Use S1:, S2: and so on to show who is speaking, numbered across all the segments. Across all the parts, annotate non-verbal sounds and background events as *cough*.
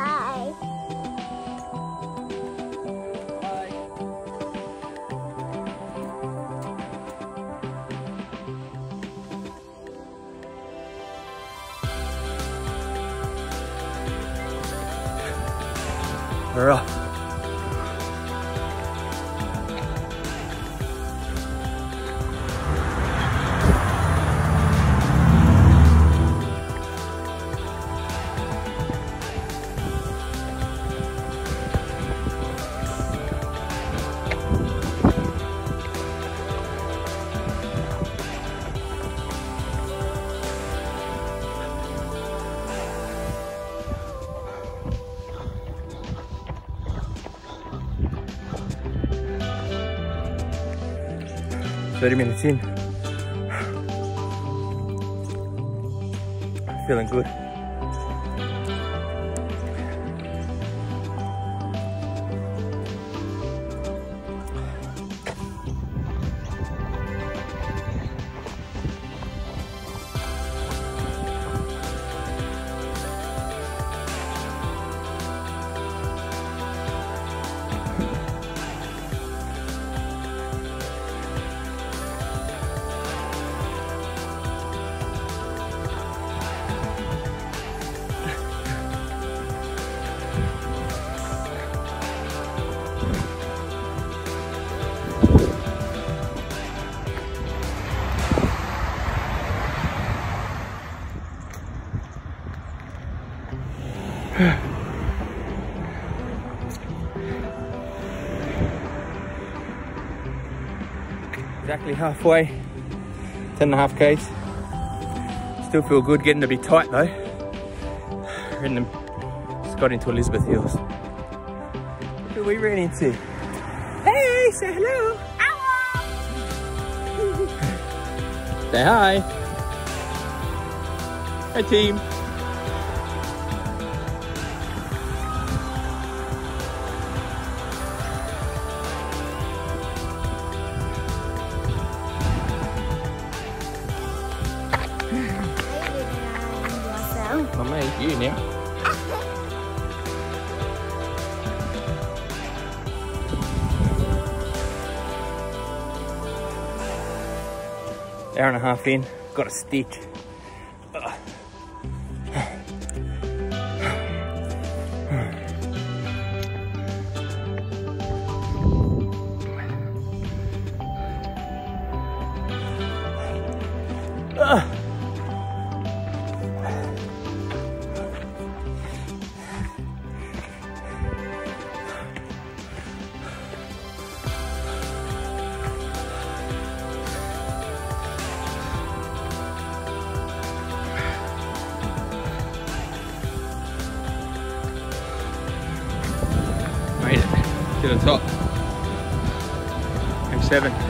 S1: Bye. 30 minutes in. Feeling good. Exactly halfway, 10 and a half Ks. Still feel good, getting a bit tight though. Then just got into Elizabeth Hills. Who we ran into. Hey, say hello. *laughs* say hi. Hi team. You now. Hour and a half in, got a stitch. To the top. M7.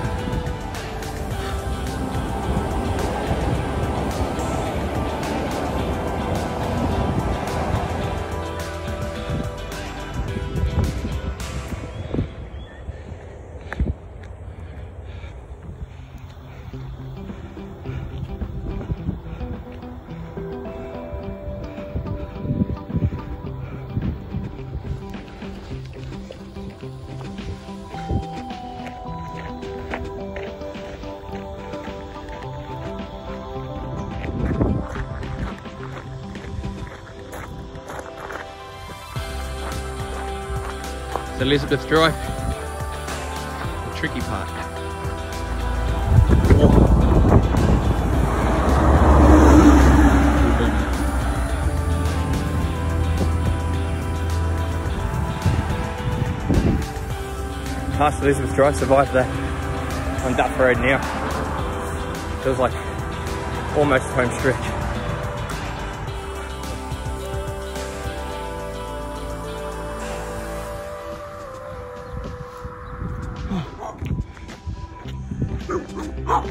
S1: Elizabeth Drive. The tricky part. Past Elizabeth Drive, survived that on Duff Road now. Feels like almost home stretch. Eighteen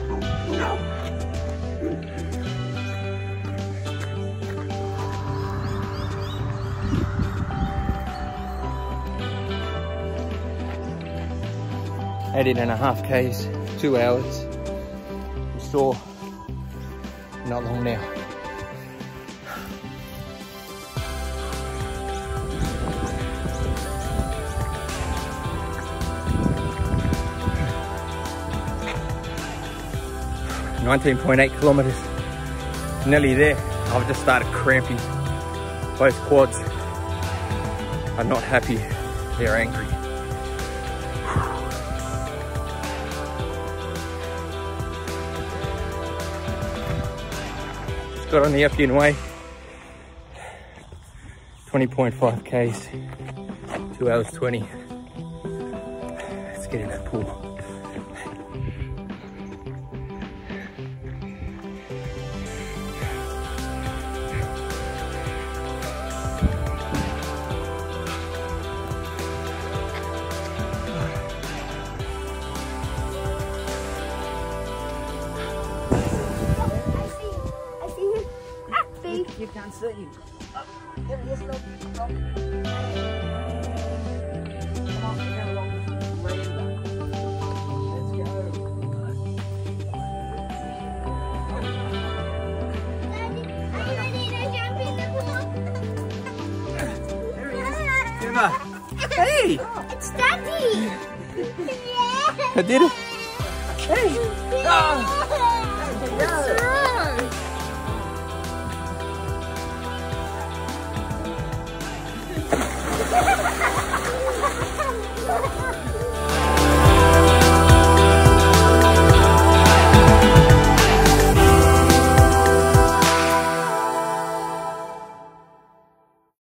S1: and a half Ks, two hours. We saw not long now. Nineteen point eight kilometers. Nearly there. I've just started cramping. Both quads are not happy They're angry. Just got on the Effian Way. 20.5 Ks, 2 hours 20. Let's get in that pool.
S2: Can't see him. Oh, there he is, look. Look. Come on, we're along this veranda. Let's go.
S3: Daddy, I'm ready to jump in the
S2: There he is.
S1: Emma! Hey!
S3: It's Daddy. yeah.
S1: I did it!
S3: Hey.
S2: There you ah. go.